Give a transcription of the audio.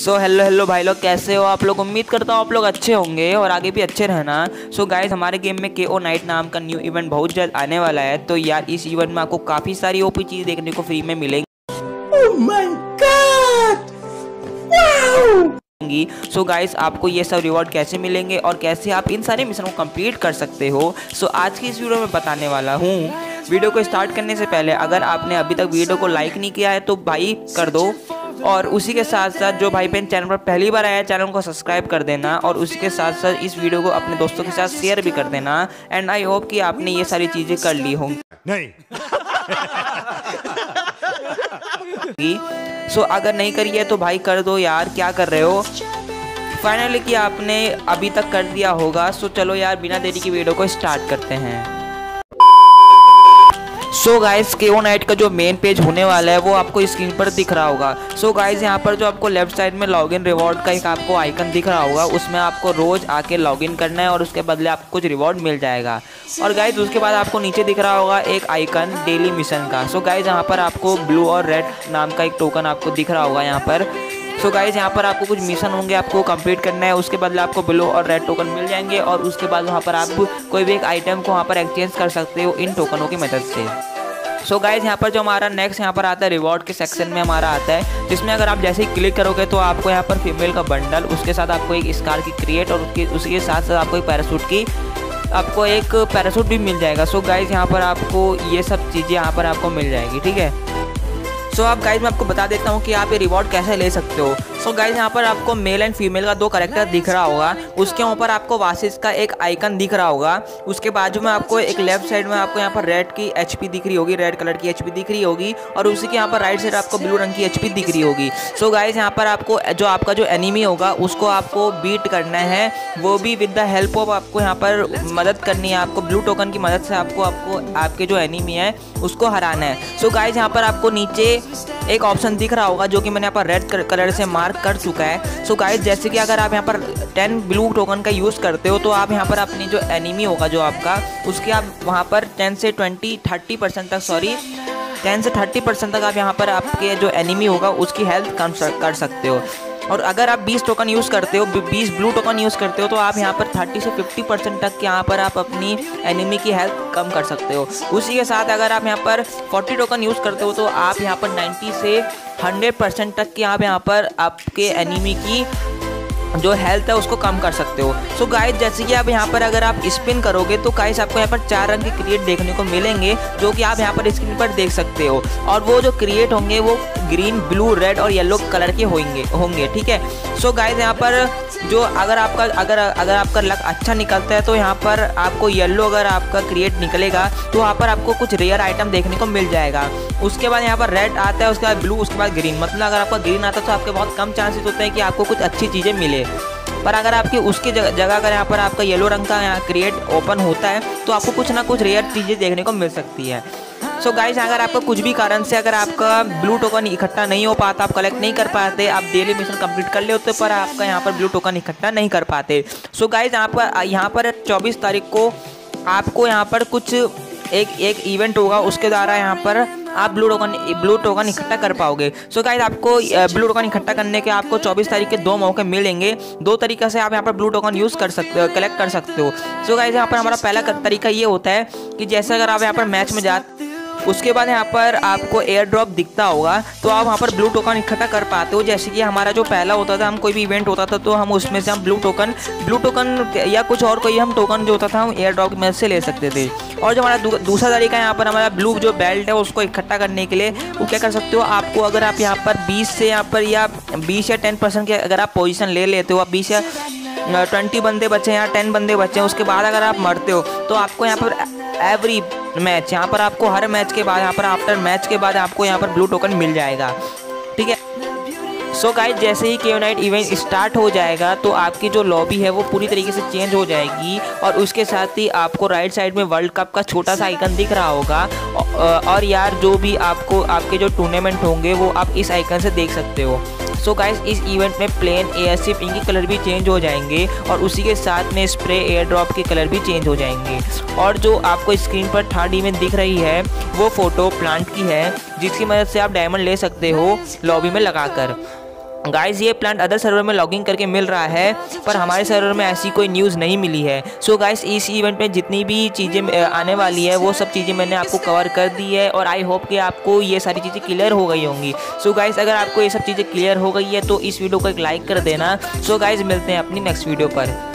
So hello hello भाई लोग कैसे हो आप लोग? उम्मीद करता हूँ आप लोग अच्छे होंगे और आगे भी अच्छे रहना। सो so गाइज़ हमारे गेम में के ओ नाइट नाम का न्यू इवेंट बहुत जल्द आने वाला है। तो यार इस इवेंट में आपको काफ़ी सारी ओपी चीज़ देखने को फ्री में मिलेंगी। सो गाइस आपको ये सब रिवॉर्ड कैसे मिलेंगे और कैसे आप इन सारे मिशन को कंप्लीट कर सकते हो? सो so, आज की इस वीडियो में बताने वाला हूँ। वीडियो को स्टार्ट करने से पहले अगर आपने अभी तक वीडियो को लाइक नहीं किया है तो भाई कर दो। और उसी के साथ साथ जो भाई बहन चैनल पर पहली बार आया चैनल को सब्सक्राइब कर देना और उसी के साथ साथ इस वीडियो को अपने दोस्तों के साथ शेयर भी कर देना। एंड आई होप कि आपने ये सारी चीज़ें कर ली होंगी नहीं। सो अगर नहीं करी है तो भाई कर दो यार क्या कर रहे हो? फाइनली कि आपने अभी तक कर दिया होगा सो चलो यार बिना देरी की वीडियो को स्टार्ट करते हैं। सो गाइस के नाइट का जो मेन पेज होने वाला है, वो आपको स्क्रीन पर दिख रहा होगा। सो गाइस यहाँ पर जो आपको लेफ़्ट साइड में लॉगिन रिवॉर्ड का एक आपको आइकन दिख रहा होगा, उसमें आपको रोज आके लॉगिन करना है और उसके बदले आपको कुछ रिवॉर्ड मिल जाएगा। और गाइज़ उसके बाद आपको नीचे दिख रहा होगा एक आइकन डेली मिशन का। सो गाइज़ यहाँ पर आपको ब्लू और रेड नाम का एक टोकन आपको दिख रहा होगा यहाँ पर। सो गाइज़ यहाँ पर आपको कुछ मिशन होंगे, आपको कंप्लीट करना है। उसके बदले आपको ब्लू और रेड टोकन मिल जाएँगे और उसके बाद वहाँ पर आप कोई भी एक आइटम को वहाँ पर एक्सचेंज कर सकते हो इन टोकनों की मदद से। सो गाइज़ यहाँ पर जो हमारा नेक्स्ट यहाँ पर आता है रिवॉर्ड के सेक्शन में हमारा आता है, जिसमें अगर आप जैसे ही क्लिक करोगे तो आपको यहाँ पर फीमेल का बंडल उसके साथ आपको एक स्कार की क्रिएट और उसके उसके साथ साथ आपको एक पैरासूट की, आपको एक पैरासूट भी मिल जाएगा। सो गाइज़ यहाँ पर आपको ये सब चीज़ें यहाँ पर आपको मिल जाएगी, ठीक है? सो आप गाइज़ मैं आपको बता देता हूँ कि आप ये रिवॉर्ड कैसे ले सकते हो। सो गाइज़ यहाँ पर आपको मेल एंड फीमेल का दो करेक्टर दिख रहा होगा। उसके ऊपर आपको वासिस का एक आइकन दिख रहा होगा। उसके बाजू में आपको एक लेफ़्ट साइड में आपको यहाँ पर रेड की एचपी दिख रही होगी रेड कलर की एचपी दिख रही होगी और उसी के यहाँ पर राइट साइड आपको ब्लू रंग की एचपी दिख रही होगी। सो गाइज़ यहाँ पर आपको जो आपका जो एनिमी होगा, उसको आपको बीट करना है। वो भी विद द हेल्प ऑफ़ आपको यहाँ पर मदद करनी है। आपको ब्लू टोकन की मदद से आपको आपको, आपके जो एनिमी है, उसको हराना है। सो गाइज़ यहाँ पर आपको नीचे एक ऑप्शन दिख रहा होगा जो कि मैंने यहाँ पर रेड कलर से मार्क कर चुका है। सो गाइज़ जैसे कि अगर आप यहाँ पर टेन ब्लू टोकन का यूज़ करते हो तो आप यहाँ पर अपनी जो एनिमी होगा, जो आपका, उसके आप वहाँ पर टेन से 20 30 परसेंट तक सॉरी 10 से 30 परसेंट तक आप यहाँ पर आपके जो एनिमी होगा, उसकी हेल्थ कम कर सकते हो। और अगर आप 20 टोकन यूज़ करते हो 20 ब्लू टोकन यूज़ करते हो तो आप यहाँ पर 30 से 50 परसेंट तक यहाँ पर आप अपनी एनिमी की हेल्थ कम कर सकते हो। उसी के साथ अगर आप यहाँ पर 40 टोकन यूज़ करते हो तो आप यहाँ पर 90 से 100 परसेंट तक की आप यहाँ पर आपके एनिमी की जो हेल्थ है, उसको कम कर सकते हो। सो so गाइस जैसे कि आप यहाँ पर अगर आप स्पिन करोगे तो गाइस आपको यहाँ पर चार रंग के क्रिएट देखने को मिलेंगे, जो कि आप यहाँ पर स्क्रीन पर देख सकते हो। और वो जो क्रिएट होंगे, वो ग्रीन ब्लू रेड और येलो कलर के होंगे होंगे, ठीक है? सो so गाइस यहाँ पर जो अगर आपका, अगर अगर आपका लक अच्छा निकलता है तो यहाँ पर आपको येलो अगर आपका क्रिएट निकलेगा तो वहाँ पर आपको कुछ रेयर आइटम देखने को मिल जाएगा। उसके बाद यहाँ पर रेड आता है, उसके बाद ब्लू उसके बाद ग्रीन मतलब अगर आपका ग्रीन आता है तो आपके बहुत कम चांसेस होते हैं कि आपको कुछ अच्छी चीज़ें मिले। पर अगर आपकी उसकी जगह जगह अगर यहाँ पर आपका येलो रंग का यहाँ क्रिएट ओपन होता है तो आपको कुछ ना कुछ रेयर चीज़ें देखने को मिल सकती है। सो so गाइस अगर आपका कुछ भी कारण से अगर आपका ब्लू टोकन इकट्ठा नहीं हो पाता, आप कलेक्ट नहीं कर पाते, आप डेली मिशन कंप्लीट कर ले होते पर आपका यहाँ पर ब्लू टोकन इकट्ठा नहीं कर पाते। सो so गाइस यहाँ पर यहाँ पर चौबीस तारीख को आपको यहाँ पर कुछ एक एक इवेंट होगा, उसके द्वारा यहाँ पर आप ब्लू टोकन ब्लू टोकन इकट्ठा कर पाओगे। सो गाइज़ आपको ब्लू टोकन इकट्ठा करने के आपको 24 तारीख के दो मौके मिलेंगे। दो तरीके से आप यहाँ पर ब्लू टोकन यूज़ कर सकते हो कलेक्ट कर सकते हो। सो गाइज़ यहाँ पर हमारा पहला तरीका ये होता है कि जैसे अगर आप यहाँ पर मैच में जा उसके बाद यहाँ पर आपको एयर ड्रॉप दिखता होगा तो आप वहाँ पर ब्लू टोकन इकट्ठा कर पाते हो। जैसे कि हमारा जो पहला होता था, हम कोई भी इवेंट होता था तो हम उसमें से हम ब्लू टोकन ब्लू टोकन या कुछ और कोई हम टोकन जो होता था, हम एयर ड्रॉप में से ले सकते थे। और जो हमारा दूसरा तरीका है यहाँ पर हमारा ब्लू जो बेल्ट है, उसको इकट्ठा करने के लिए, वो क्या कर सकते हो, आपको अगर आप यहाँ पर बीस से यहाँ पर या बीस या टेन परसेंट के अगर आप पोजिशन ले लेते हो, आप बीस या ट्वेंटी बंदे बचे हैं या टेन बंदे बचे हैं, उसके बाद अगर आप मरते हो तो आपको यहाँ पर एवरी मैच यहाँ पर आपको हर मैच के बाद, यहाँ पर आफ्टर मैच के बाद आपको यहाँ पर ब्लू टोकन मिल जाएगा। ठीक है? सो so गाइज़ जैसे ही के नाइट इवेंट स्टार्ट हो जाएगा तो आपकी जो लॉबी है, वो पूरी तरीके से चेंज हो जाएगी और उसके साथ ही आपको राइट साइड में वर्ल्ड कप का छोटा सा आइकन दिख रहा होगा। और यार, जो भी आपको, आपके जो टूर्नामेंट होंगे, वो आप इस आइकन से देख सकते हो। सो गाइस इस इवेंट में प्लेन एयर सिप इनके कलर भी चेंज हो जाएँगे और उसी के साथ में स्प्रे एयर ड्रॉप के कलर भी चेंज हो जाएँगे। और जो आपको स्क्रीन पर थर्ड इवेंट दिख रही है, वो फ़ोटो प्लांट की है, जिसकी मदद से आप डायमंड ले सकते हो लॉबी में लगाकर। गाइज़ ये प्लांट अदर सर्वर में लॉगिंग करके मिल रहा है, पर हमारे सर्वर में ऐसी कोई न्यूज़ नहीं मिली है। सो so गाइज़ इस इवेंट में जितनी भी चीज़ें आने वाली है, वो सब चीज़ें मैंने आपको कवर कर दी है, और आई होप कि आपको ये सारी चीज़ें क्लियर हो गई होंगी। सो so गाइज़ अगर आपको ये सब चीज़ें क्लियर हो गई है तो इस वीडियो को एक लाइक कर देना। सो so गाइज़ मिलते हैं अपनी नेक्स्ट वीडियो पर।